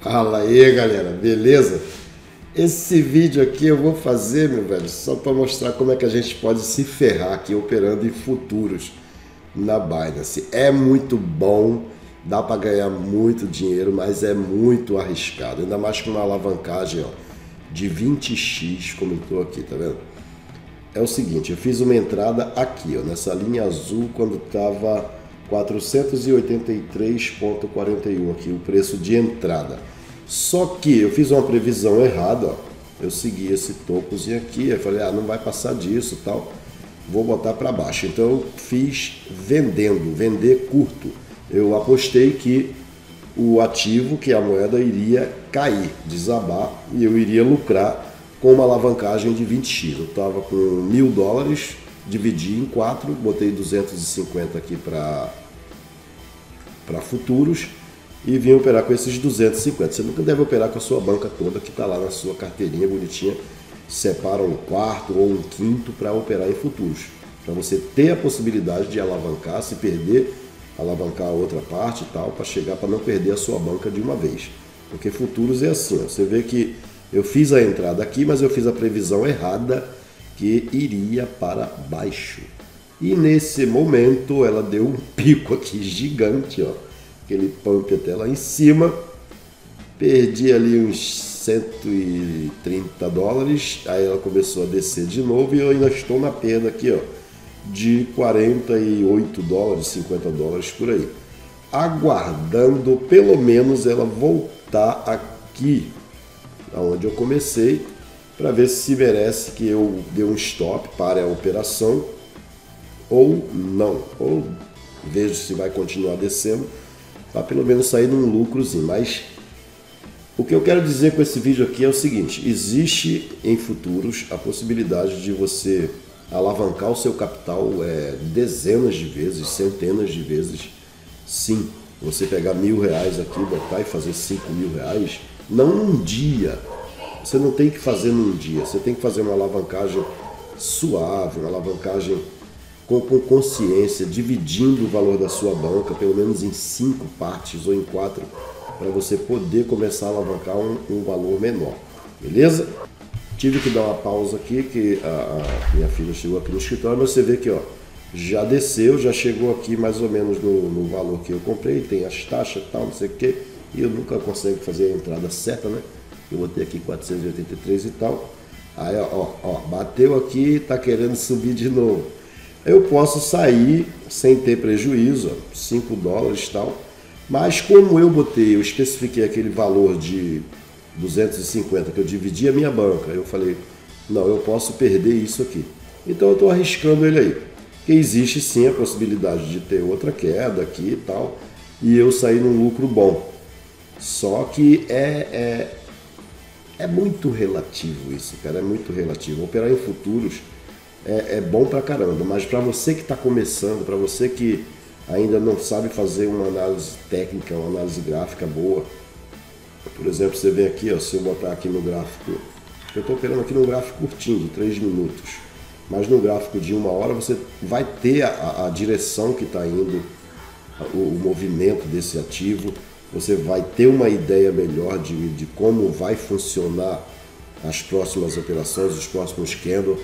Fala aí, galera, beleza? Esse vídeo aqui eu vou fazer, meu velho, só para mostrar como é que a gente pode se ferrar aqui operando em futuros na Binance. É muito bom, dá para ganhar muito dinheiro, mas é muito arriscado, ainda mais com uma alavancagem ó, de 20x, como eu estou aqui, tá vendo? É o seguinte, eu fiz uma entrada aqui, ó, nessa linha azul, quando estava 483,41 aqui, o preço de entrada. Só que eu fiz uma previsão errada, ó. eu segui esse topozinho aqui, aí falei, ah, não vai passar disso tal, vou botar para baixo. Então eu fiz vendendo, vender curto. Eu apostei que o ativo, que é a moeda, iria cair, desabar, e eu iria lucrar com uma alavancagem de 20x. Eu estava com mil dólares, dividi em quatro, botei 250 aqui para para futuros e vim operar com esses 250. Você nunca deve operar com a sua banca toda que está lá na sua carteirinha bonitinha. Separa um quarto ou um quinto para operar em futuros. Para você ter a possibilidade de alavancar, se perder, alavancar a outra parte e tal, para chegar para não perder a sua banca de uma vez. Porque futuros é assim, ó, você vê que eu fiz a entrada aqui, mas eu fiz a previsão errada que iria para baixo. E nesse momento ela deu um pico aqui gigante, ó. Aquele pump até lá em cima. Perdi ali uns 130 dólares. Aí ela começou a descer de novo e eu ainda estou na perda aqui, ó. De 48 dólares, 50 dólares por aí. Aguardando pelo menos ela voltar aqui aonde eu comecei para ver se merece que eu dê um stop para a operação ou não, ou vejo se vai continuar descendo, para pelo menos sair num lucrozinho. Mas o que eu quero dizer com esse vídeo aqui é o seguinte: existe em futuros a possibilidade de você alavancar o seu capital é, dezenas de vezes, centenas de vezes. Sim, você pegar mil reais aqui, botar e fazer cinco mil reais, não num dia. Você não tem que fazer num dia, você tem que fazer uma alavancagem suave, uma alavancagem com, com consciência, dividindo o valor da sua banca, pelo menos em cinco partes ou em quatro, para você poder começar a alavancar um, um, valor menor. Beleza? Tive que dar uma pausa aqui, que a, a minha filha chegou aqui no escritório, mas você vê que ó, já desceu, já chegou aqui mais ou menos no, no valor que eu comprei, tem as taxas e tal, não sei o que, e eu nunca consigo fazer a entrada certa, né? Eu botei aqui 483 e tal. Aí, ó, ó, bateu aqui, tá querendo subir de novo eu posso sair sem ter prejuízo, 5 dólares e tal. Mas como eu botei, eu especifiquei aquele valor de 250 que eu dividi a minha banca, eu falei, não, eu posso perder isso aqui. Então eu estou arriscando ele aí. Que existe sim a possibilidade de ter outra queda aqui e tal, e eu sair num lucro bom. Só que é, é, é muito relativo isso, cara, é muito relativo. Operar em futuros é, é bom pra caramba, mas para você que está começando, para você que ainda não sabe fazer uma análise técnica, uma análise gráfica boa, por exemplo, você vem aqui, ó, se eu botar aqui no gráfico, eu estou operando aqui num gráfico curtinho, de 3 minutos, mas no gráfico de uma hora você vai ter a, a direção que está indo, o, o, movimento desse ativo, você vai ter uma ideia melhor de, de como vai funcionar as próximas operações, os próximos candles,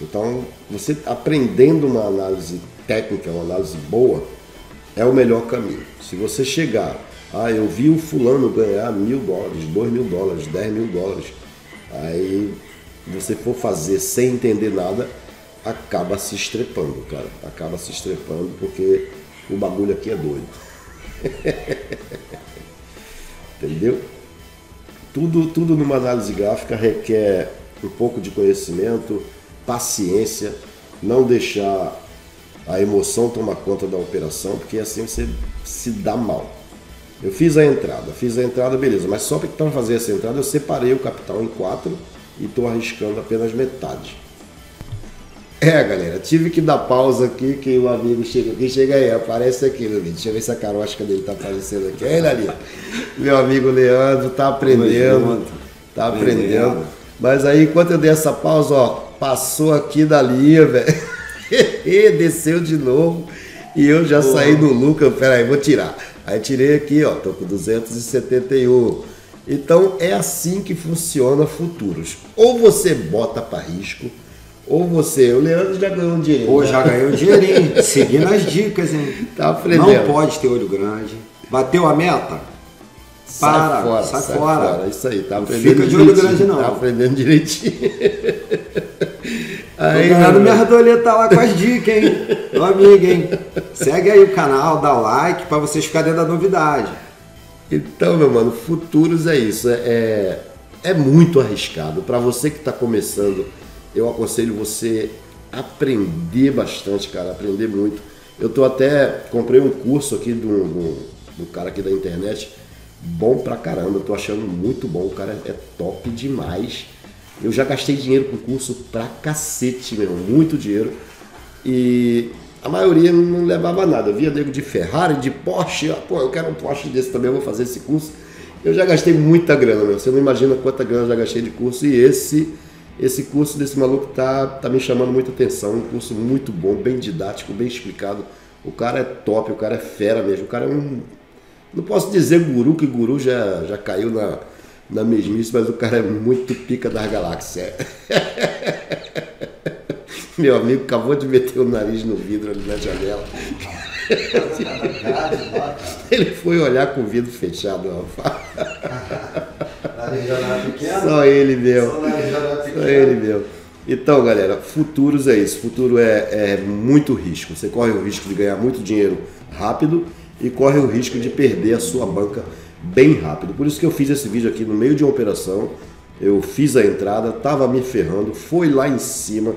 então, você aprendendo uma análise técnica, uma análise boa, é o melhor caminho. Se você chegar, ah, eu vi o fulano ganhar mil dólares, dois mil dólares, dez mil dólares, aí você for fazer sem entender nada, acaba se estrepando, cara. Acaba se estrepando porque o bagulho aqui é doido. Entendeu? Tudo, tudo numa análise gráfica requer um pouco de conhecimento, paciência, não deixar a emoção tomar conta da operação, porque assim você se dá mal. Eu fiz a entrada, fiz a entrada, beleza, mas só para fazer essa entrada eu separei o capital em quatro e estou arriscando apenas metade. É, galera, tive que dar pausa aqui, que o amigo chega aqui, chega aí, aparece aqui, Lili. Deixa eu ver se a carosca dele tá aparecendo aqui. Aí, Lali, meu amigo Leandro tá aprendendo, tá aprendendo. Mas aí, enquanto eu dei essa pausa, ó, passou aqui da linha, velho. Desceu de novo. E eu já Pô. saí do lucro. Peraí, vou tirar. Aí tirei aqui, ó. Tô com 271. Então é assim que funciona futuros. Ou você bota para risco, ou você. O Leandro já ganhou um dinheirinho. Ou já ganhou um dinheirinho, seguindo as dicas, hein? Tá aprendendo. Não pode ter olho grande. Bateu a meta? Para, sai fora, sai, sai fora. fora. Isso aí, tá Não aprendendo fica de olho grande, não. Tá aprendendo direitinho. Aí, minha irmão, roleta lá com as dicas, hein? Meu amigo, hein? Segue aí o canal, dá like pra vocês ficarem dentro da novidade. Então, meu mano, futuros é isso. É, é, é muito arriscado. Para você que está começando, eu aconselho você aprender bastante, cara. Aprender muito. Eu tô até. Comprei um curso aqui do, do cara aqui da internet. Bom pra caramba. Eu tô achando muito bom. O cara é top demais. Eu já gastei dinheiro com curso pra cacete, meu. Muito dinheiro. E a maioria não levava nada. Eu via nego de Ferrari, de Porsche. Ah, pô, eu quero um Porsche desse também, eu vou fazer esse curso. Eu já gastei muita grana, meu. Você não imagina quanta grana eu já gastei de curso. E esse, esse curso desse maluco tá, tá me chamando muita atenção. Um curso muito bom, bem didático, bem explicado. O cara é top, o cara é fera mesmo. O cara é um. Não posso dizer guru, que guru já, já caiu na, na mesmice, mas o cara é muito pica das galáxias. Meu amigo acabou de meter o nariz no vidro ali na janela. Ele foi olhar com o vidro fechado, rapaz. Só ele mesmo. Ele mesmo. Então, galera, futuros é isso. Futuro é, é muito risco. Você corre o risco de ganhar muito dinheiro rápido e corre o risco de perder a sua banca bem rápido. Por isso que eu fiz esse vídeo aqui no meio de uma operação. Eu fiz a entrada, tava me ferrando, foi lá em cima,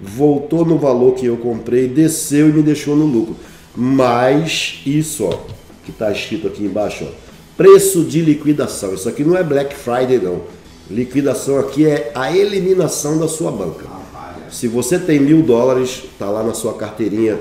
voltou no valor que eu comprei, desceu e me deixou no lucro. Mas isso, ó, que está escrito aqui embaixo, ó, preço de liquidação. Isso aqui não é Black Friday não. Liquidação aqui é a eliminação da sua banca. Se você tem mil dólares, tá lá na sua carteirinha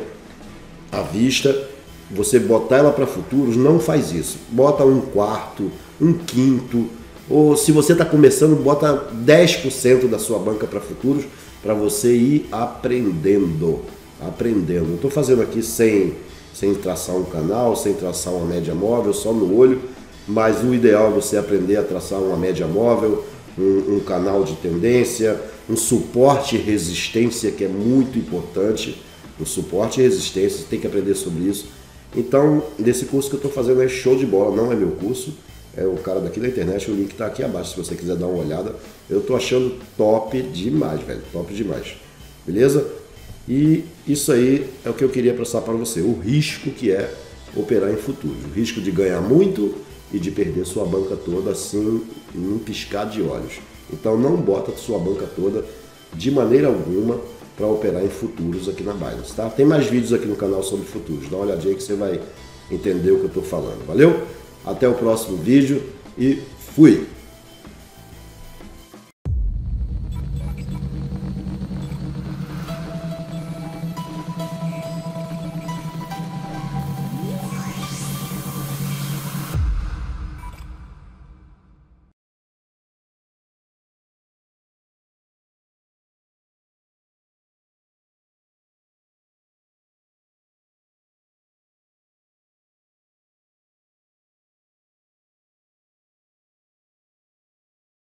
à vista, você botar ela para futuros, não faz isso. Bota um quarto, um quinto, ou se você está começando, bota 10% da sua banca para futuros para você ir aprendendo. Aprendendo. Estou fazendo aqui sem, sem traçar um canal, sem traçar uma média móvel, só no olho, mas o ideal é você aprender a traçar uma média móvel, um, um canal de tendência, um suporte e resistência que é muito importante. O suporte e resistência, você tem que aprender sobre isso. Então, nesse curso que eu estou fazendo é show de bola, não é meu curso, é o cara daqui da internet, o link está aqui abaixo se você quiser dar uma olhada. Eu estou achando top demais, velho, top demais. Beleza? E isso aí é o que eu queria passar para você, o risco que é operar em futuros, o risco de ganhar muito e de perder sua banca toda assim, em um piscar de olhos. Então não bota sua banca toda de maneira alguma para operar em futuros aqui na Binance, tá? Tem mais vídeos aqui no canal sobre futuros, dá uma olhadinha que você vai entender o que eu estou falando, valeu? Até o próximo vídeo e fui!